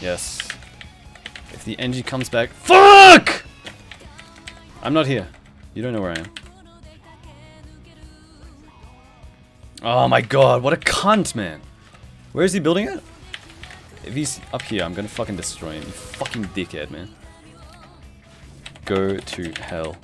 Yes. If the engie comes back... FUCK! I'm not here. You don't know where I am. Oh my god, what a cunt, man. Where is he building it? If he's up here, I'm gonna fucking destroy him. You fucking dickhead, man. Go to hell.